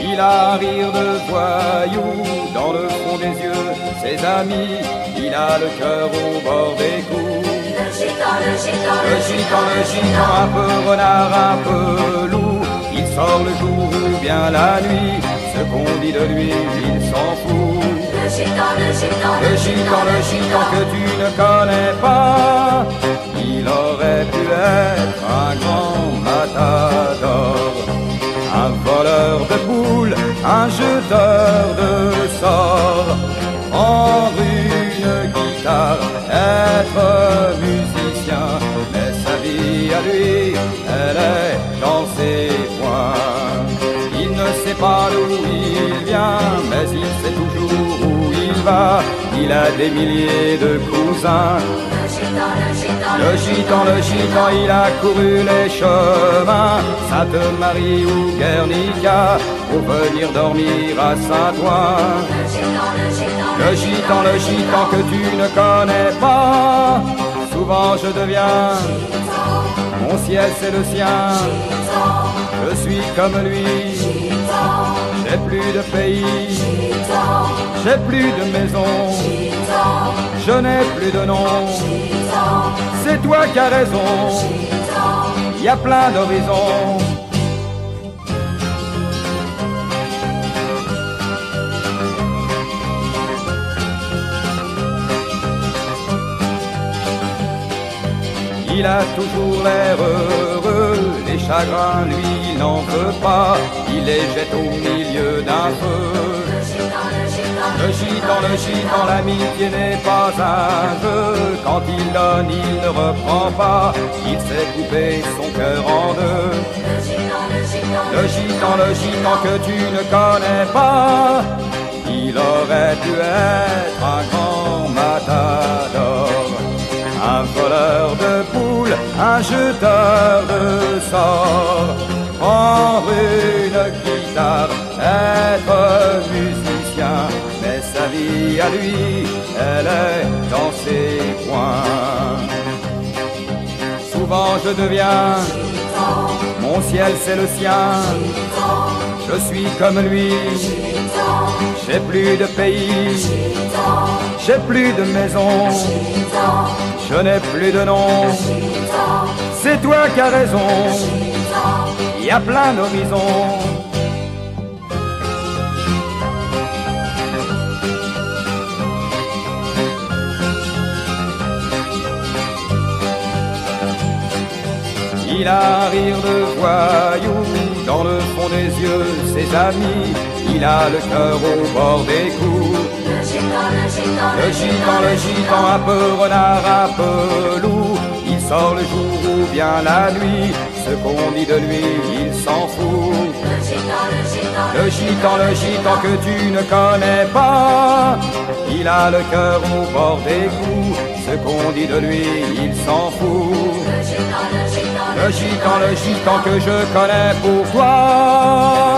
Il a un rire de voyou dans le fond des yeux, ses amis, il a le cœur au bord des coups. Le gitan, le gitan, Le gitan, le gitan, un peu renard, un peu loup, il sort le jour ou bien la nuit, ce qu'on dit de lui, il s'en fout. Le gitan, le gitan, Le gitan, le gitan que tu ne connais pas, lui, elle est dans ses poings. Il ne sait pas d'où il vient, mais il sait toujours où il va. Il a des milliers de cousins. Le gitan, le gitan, Le gitan, le gitan, il a couru les chemins, Sainte-Marie ou Guernica, pour venir dormir à Saint-Ouen. le gitan, le gitan, Le gitan, le gitan que tu ne connais pas, souvent je deviens, mon ciel c'est le sien, je suis comme lui, j'ai plus de pays, j'ai plus de maison, je n'ai plus de nom, c'est toi qui as raison, il y a plein d'horizons. Il a toujours l'air heureux, les chagrins lui n'en veut pas, il les jette au milieu d'un feu. Le gitan, le gitan, l'amitié n'est pas un jeu, quand il donne il ne reprend pas, il sait couper son cœur en deux. Le gitan, le gitan que tu ne connais pas, il aurait pu être jeteur de sorts, prendre une guitare, être musicien, mais sa vie à lui, elle est dans ses coins. Je deviens, mon ciel c'est le sien, je suis comme lui, j'ai plus de pays, j'ai plus de maison, je n'ai plus de nom, c'est toi qui as raison, il y a plein d'horizons. Il a un rire de voyou dans le fond des yeux, ses amis, il a le cœur au bord des coups. le gitan, le gitan, Le gitan, le gitan, un peu renard, un peu loup, il sort le jour ou bien la nuit, ce qu'on dit de lui, il s'en fout. le gitan, le gitan, Le gitan, le gitan que tu ne connais pas, il a le cœur au bord des coups, ce qu'on dit de lui, il s'en fout. Le gitan, le gitan que je connais pour.